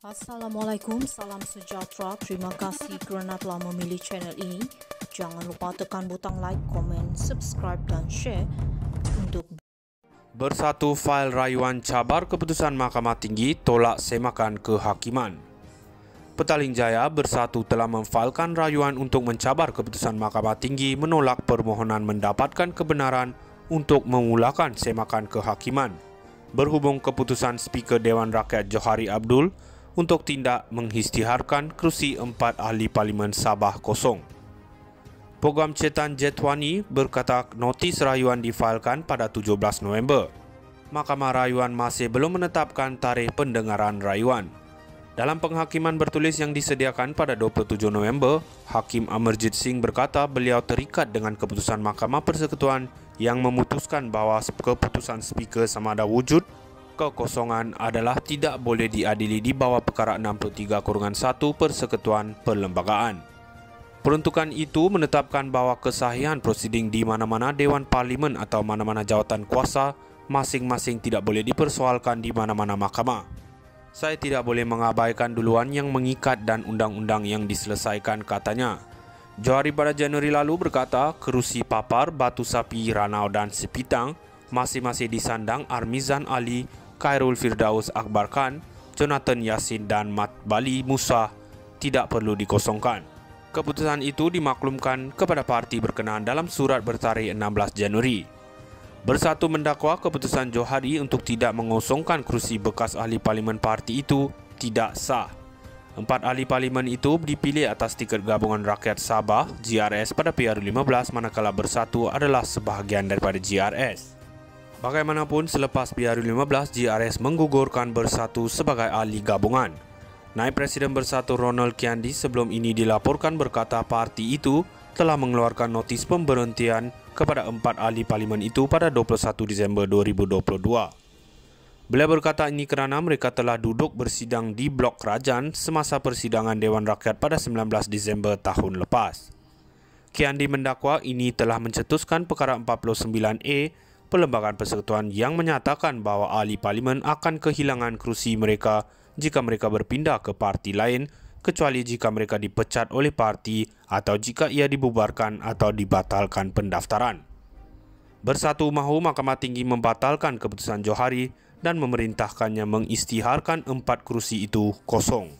Assalamualaikum, salam sejahtera. Terima kasih kerana telah memilih channel ini. Jangan lupa tekan butang like, komen, subscribe dan share untuk Bersatu fail rayuan cabar keputusan Mahkamah Tinggi tolak semakan kehakiman. Petaling Jaya bersatu telah memfailkan rayuan untuk mencabar keputusan Mahkamah Tinggi menolak permohonan mendapatkan kebenaran untuk memulakan semakan kehakiman. Berhubung keputusan Speaker Dewan Rakyat Johari Abdul untuk tindak mengisytiharkan kerusi empat ahli Parlimen Sabah kosong. Program Cetan Jetwani berkata notis rayuan difailkan pada 17 November. Mahkamah Rayuan masih belum menetapkan tarikh pendengaran rayuan. Dalam penghakiman bertulis yang disediakan pada 27 November, Hakim Amarjit Singh berkata beliau terikat dengan keputusan Mahkamah Persekutuan yang memutuskan bahawa keputusan Speaker sama ada wujud kekosongan adalah tidak boleh diadili di bawah perkara 63 kurungan 1 Persekutuan Perlembagaan. Peruntukan itu menetapkan bahawa kesahihan prosiding di mana-mana Dewan Parlimen atau mana-mana jawatan kuasa masing-masing tidak boleh dipersoalkan di mana-mana mahkamah. Saya tidak boleh mengabaikan duluan yang mengikat dan undang-undang yang diselesaikan katanya. Johari pada Januari lalu berkata kerusi papar, batu sapi, ranau dan sepitang masing-masing disandang Armizan Ali Khairul Firdaus Akbar Khan, Jonathan Yassin dan Mat Bali Musa tidak perlu dikosongkan. Keputusan itu dimaklumkan kepada parti berkenaan dalam surat bertarikh 16 Januari. Bersatu mendakwa keputusan Johari untuk tidak mengosongkan kerusi bekas ahli parlimen parti itu tidak sah. Empat ahli parlimen itu dipilih atas tiket gabungan rakyat Sabah GRS pada PR15 manakala bersatu adalah sebahagian daripada GRS. Bagaimanapun, selepas PR15, GRS menggugurkan Bersatu sebagai ahli gabungan. Naib Presiden Bersatu Ronald Kiandi sebelum ini dilaporkan berkata parti itu telah mengeluarkan notis pemberhentian kepada empat ahli parlimen itu pada 21 Disember 2022. Beliau berkata ini kerana mereka telah duduk bersidang di blok kerajaan semasa persidangan Dewan Rakyat pada 19 Disember tahun lepas. Kiandi mendakwa ini telah mencetuskan perkara 49A Perlembagaan Persekutuan yang menyatakan bahawa ahli parlimen akan kehilangan kerusi mereka jika mereka berpindah ke parti lain kecuali jika mereka dipecat oleh parti atau jika ia dibubarkan atau dibatalkan pendaftaran. Bersatu mahu Mahkamah Tinggi membatalkan keputusan Johari dan memerintahkannya mengistiharkan empat kerusi itu kosong.